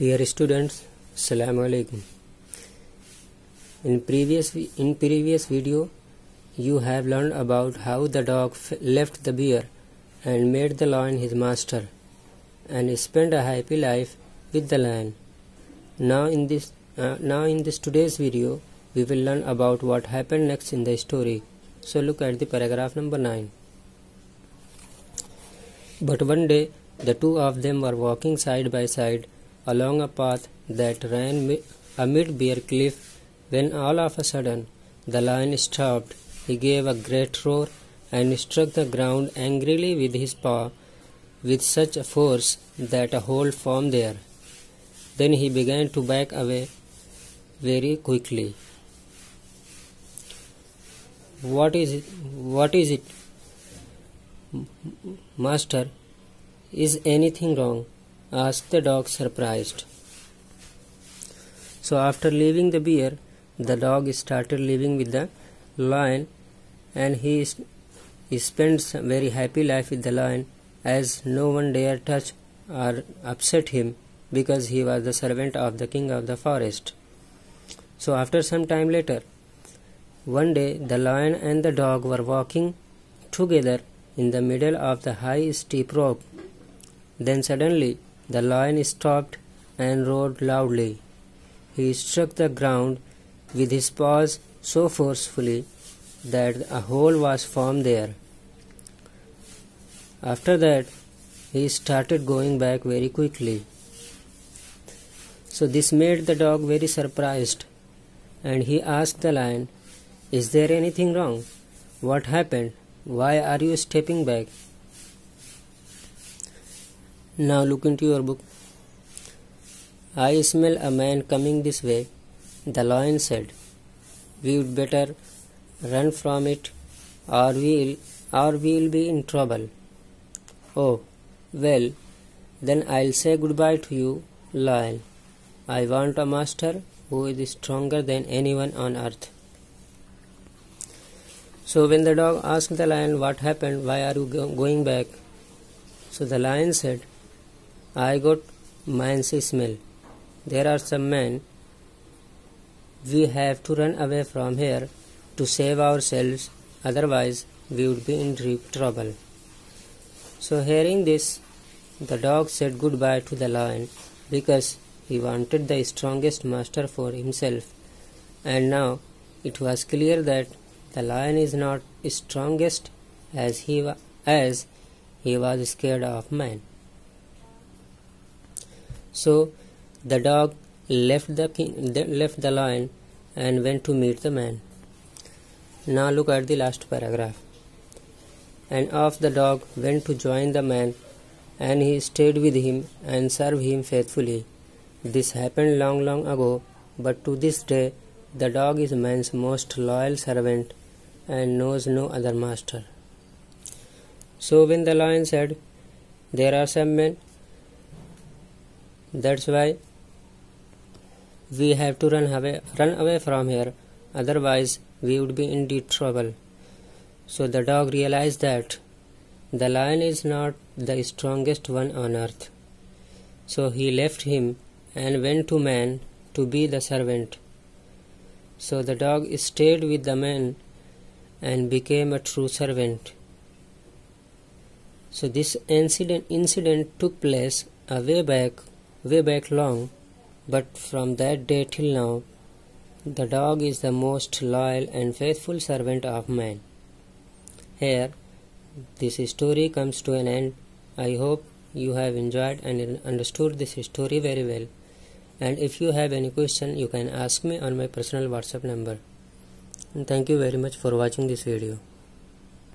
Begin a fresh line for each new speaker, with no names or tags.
Dear students, Assalamu alaikum. In previous in previous video, you have learned about how the dog left the bear and made the lion his master, and spent a happy life with the lion. Now in this uh, now in this today's video, we will learn about what happened next in the story. So look at the paragraph number nine. But one day, the two of them were walking side by side along a path that ran amid bare cliff when all of a sudden the lion stopped. He gave a great roar and struck the ground angrily with his paw with such a force that a hole formed there. Then he began to back away very quickly. What is it? What is it? Master, is anything wrong? Asked the dog, surprised. So, after leaving the bear, the dog started living with the lion and he he spends a very happy life with the lion as no one dare touch or upset him because he was the servant of the king of the forest. So, after some time later, one day the lion and the dog were walking together in the middle of the high steep rope. Then suddenly the lion stopped and roared loudly. He struck the ground with his paws so forcefully that a hole was formed there. After that, he started going back very quickly. So, this made the dog very surprised and he asked the lion, Is there anything wrong? What happened? Why are you stepping back? Now look into your book. I smell a man coming this way, the lion said. We would better run from it or we'll or we'll be in trouble. Oh, well, then I'll say goodbye to you, lion. I want a master who is stronger than anyone on earth. So when the dog asked the lion what happened, why are you go- going back? So the lion said, I got man's smell. There are some men. We have to run away from here to save ourselves, otherwise, we would be in deep trouble. So, hearing this, the dog said goodbye to the lion because he wanted the strongest master for himself, and now it was clear that the lion is not strongest as he as he was scared of man. So the dog left the king, left the lion and went to meet the man. Now look at the last paragraph. And off the dog went to join the man, and he stayed with him and served him faithfully. This happened long, long ago, but to this day the dog is man's most loyal servant and knows no other master. So when the lion said, There are some men that's why we have to run away, run away from here, otherwise, we would be in deep trouble. So the dog realized that the lion is not the strongest one on earth. So he left him and went to man to be the servant. So the dog stayed with the man and became a true servant. So this incident incident took place a way back way back long, but from that day till now, the dog is the most loyal and faithful servant of man. Here, this story comes to an end. I hope you have enjoyed and understood this story very well. And if you have any question, you can ask me on my personal WhatsApp number. And thank you very much for watching this video.